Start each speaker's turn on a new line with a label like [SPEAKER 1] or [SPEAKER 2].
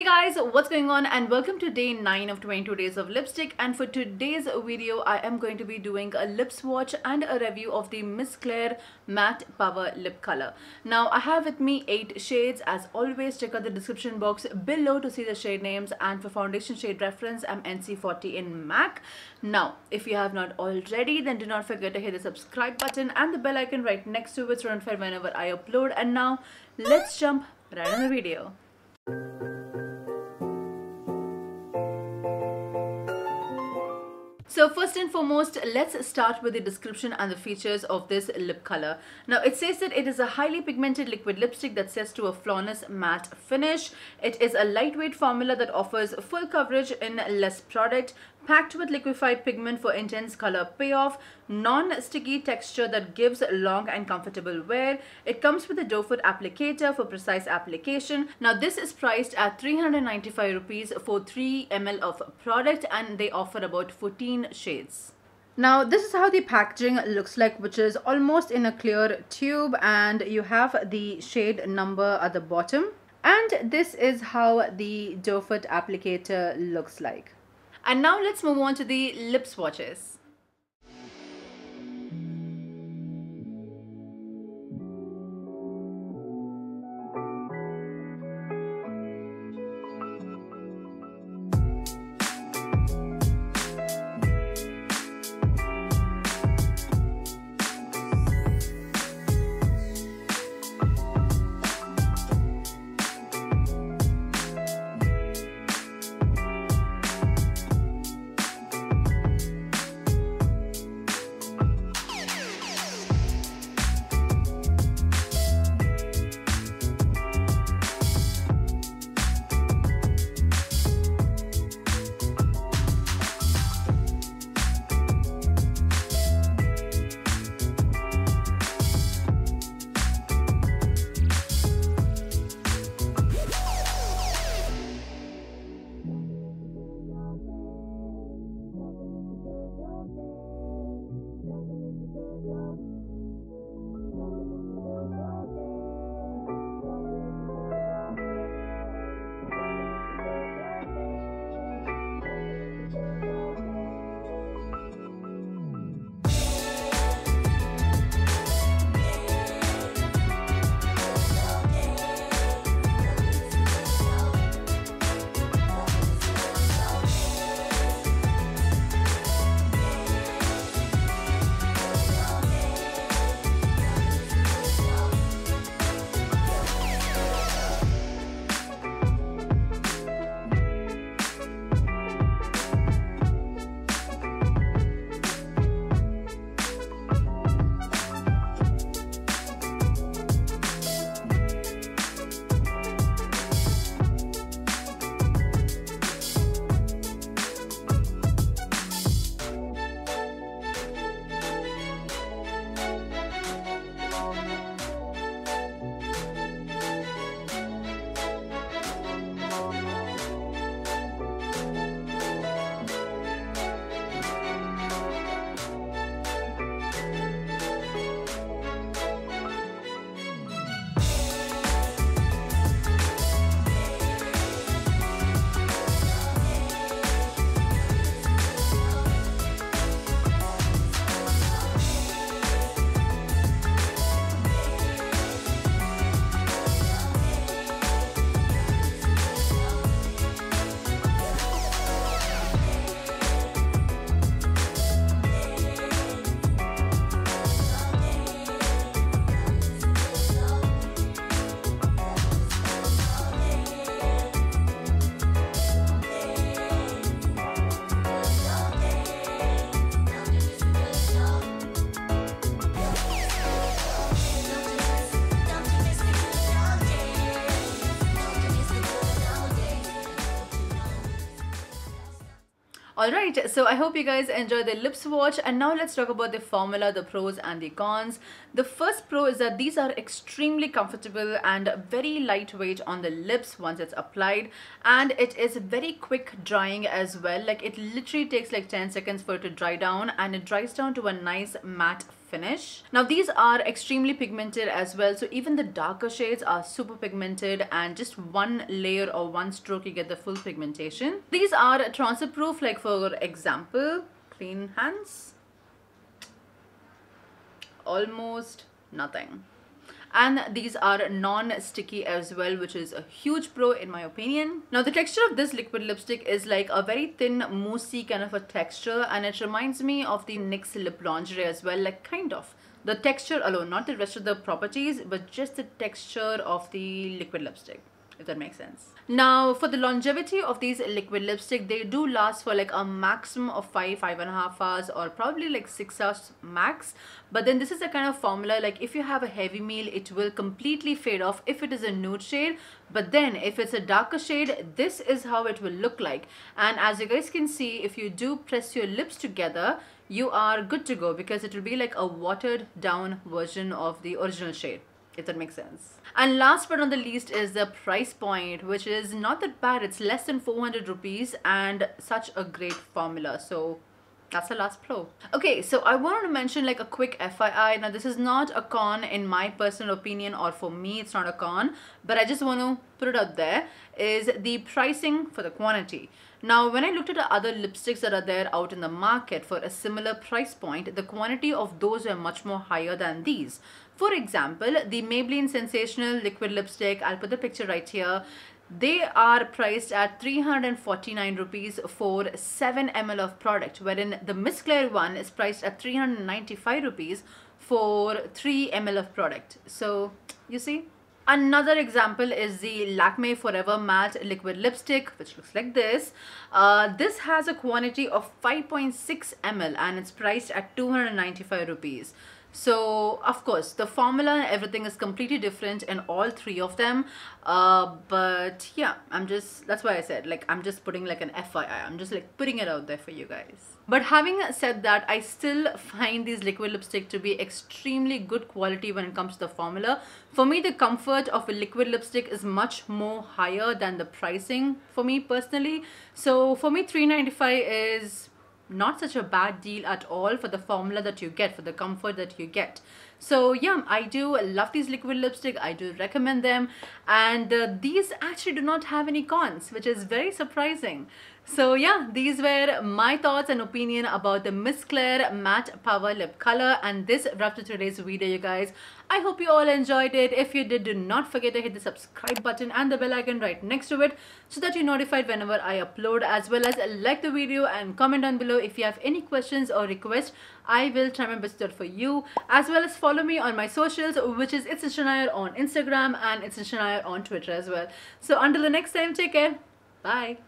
[SPEAKER 1] Hey guys, what's going on and welcome to day 9 of 22 days of lipstick and for today's video I am going to be doing a lip swatch and a review of the Miss Claire Matte Power Lip Color. Now I have with me 8 shades as always check out the description box below to see the shade names and for foundation shade reference I'm NC40 in MAC. Now if you have not already then do not forget to hit the subscribe button and the bell icon right next to it to notify whenever I upload and now let's jump right in the video. So first and foremost, let's start with the description and the features of this lip color. Now it says that it is a highly pigmented liquid lipstick that sets to a flawless matte finish. It is a lightweight formula that offers full coverage in less product, packed with liquefied pigment for intense color payoff, non-sticky texture that gives long and comfortable wear. It comes with a doe foot applicator for precise application. Now this is priced at 395 rupees for 3 ml of product and they offer about 14 shades. Now this is how the packaging looks like which is almost in a clear tube and you have the shade number at the bottom and this is how the doe foot applicator looks like. And now let's move on to the lip swatches. Alright, so I hope you guys enjoy the lip swatch and now let's talk about the formula, the pros and the cons. The first pro is that these are extremely comfortable and very lightweight on the lips once it's applied and it is very quick drying as well. Like it literally takes like 10 seconds for it to dry down and it dries down to a nice matte finish. Now these are extremely pigmented as well. So even the darker shades are super pigmented and just one layer or one stroke you get the full pigmentation. These are transfer proof like for example, clean hands. Almost nothing and these are non-sticky as well which is a huge pro in my opinion. Now the texture of this liquid lipstick is like a very thin moussey kind of a texture and it reminds me of the NYX lip lingerie as well like kind of. The texture alone not the rest of the properties but just the texture of the liquid lipstick if that makes sense. Now for the longevity of these liquid lipstick, they do last for like a maximum of five, five and a half hours or probably like six hours max. But then this is a kind of formula like if you have a heavy meal, it will completely fade off if it is a nude shade. But then if it's a darker shade, this is how it will look like. And as you guys can see, if you do press your lips together, you are good to go because it will be like a watered down version of the original shade if that makes sense. And last but not the least is the price point, which is not that bad. It's less than 400 rupees and such a great formula. So that's the last pro. Okay, so I wanted to mention like a quick FYI. Now, this is not a con in my personal opinion or for me, it's not a con, but I just want to put it out there is the pricing for the quantity. Now, when I looked at the other lipsticks that are there out in the market for a similar price point, the quantity of those were much more higher than these. For example, the Maybelline Sensational Liquid Lipstick, I'll put the picture right here. They are priced at 349 rupees for 7 ml of product, wherein the Miss Claire one is priced at 395 rupees for 3 ml of product. So, you see? Another example is the Lakme Forever Matte Liquid Lipstick, which looks like this. Uh, this has a quantity of 5.6 ml and it's priced at 295 rupees. So, of course, the formula everything is completely different in all three of them. Uh, but yeah, I'm just, that's why I said, like, I'm just putting like an FYI. I'm just like putting it out there for you guys. But having said that, I still find these liquid lipstick to be extremely good quality when it comes to the formula. For me, the comfort of a liquid lipstick is much more higher than the pricing for me personally. So for me, 395 is not such a bad deal at all for the formula that you get for the comfort that you get so yeah i do love these liquid lipstick i do recommend them and uh, these actually do not have any cons which is very surprising so yeah, these were my thoughts and opinion about the Miss Claire Matte Power Lip Color and this wraps up today's video you guys. I hope you all enjoyed it. If you did, do not forget to hit the subscribe button and the bell icon right next to it so that you're notified whenever I upload as well as like the video and comment down below if you have any questions or requests. I will try my best to do it for you as well as follow me on my socials which is itsnishanair on Instagram and itsnishanair on Twitter as well. So until the next time, take care. Bye.